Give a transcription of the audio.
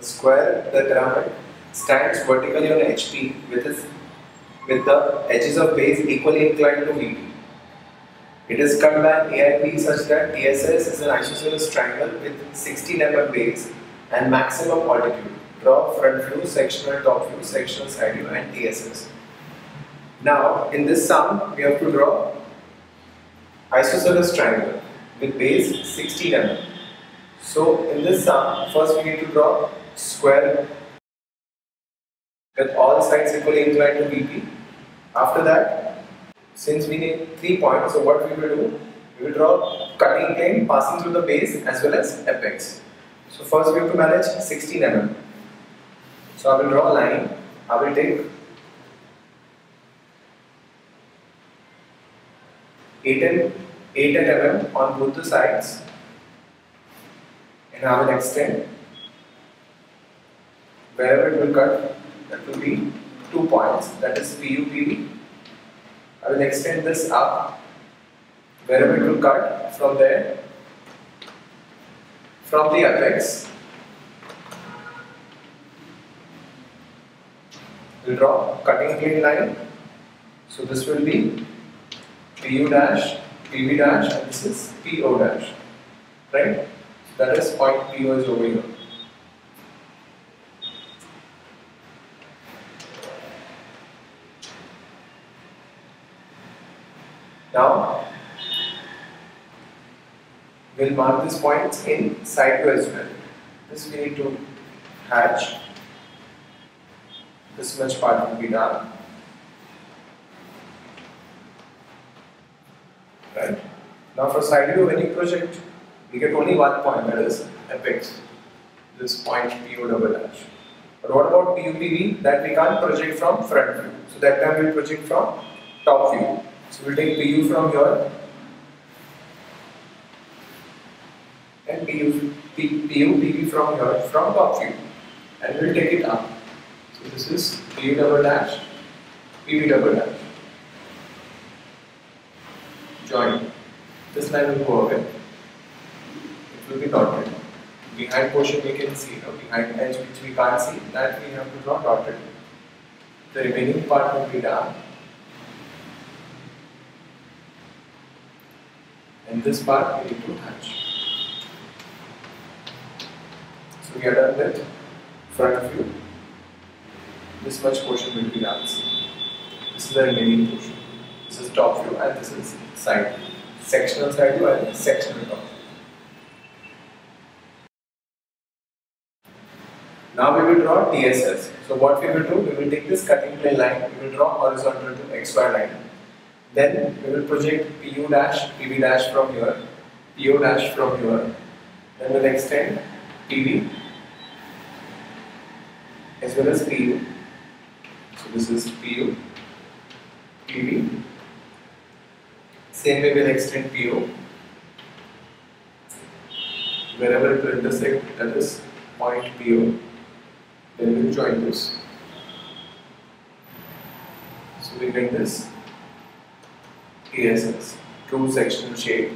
The square, the pyramid, stands vertically on HP with, its, with the edges of base equally inclined to VP. It is cut by an AIP such that TSS is an isosceles triangle with 16 mm base and maximum altitude. Draw front view, sectional top view, sectional side view and TSS. Now in this sum we have to draw isosceles triangle with base 16 mm. So in this sum first we need to draw square with all sides equally inclined to VP. After that since we need three points, so what we will do, we will draw cutting plane passing through the base as well as apex. So first we have to manage 16 mm. So I will draw a line, I will take 8 and 8 and mm on both the sides and I will extend wherever it will cut that will be 2 points that is PU PV I will extend this up. Wherever it will cut from there from the apex we'll draw cutting plane line. So this will be PU dash, PV dash and this is PO dash right? So that is point PO is over here Now, we'll mark these points in side view as well. This we need to hatch. This much part will be done. Right. Now for side view, when you project, we get only one point, that is apex. This point PO double dash. But what about PUPV? That we can't project from front view. So that time we'll project from top view. So we'll take PU from here and PU, P, PU PV from here from top view and we'll take it up. So this is PU double dash, PV double dash. Join. This line will go away. It will be dotted. Behind portion we can see, no? behind edge which we can't see, that we have to draw dotted. The remaining part will be done. And this part we need to hatch. So we are done with front view. This much portion will be done. This is the remaining portion. This is top view and this is side view. Sectional side view and sectional top view. Now we will draw TSS. So what we will do, we will take this cutting plane line, we will draw horizontal to XY line then we will project PU dash, PV dash from here, PO dash from here. Then we'll extend PV as well as PU. So this is PU, PV. Same way we'll extend PO. Wherever it will intersect, that is point PO. Then we'll join this. So we get this TSS, true sectional shape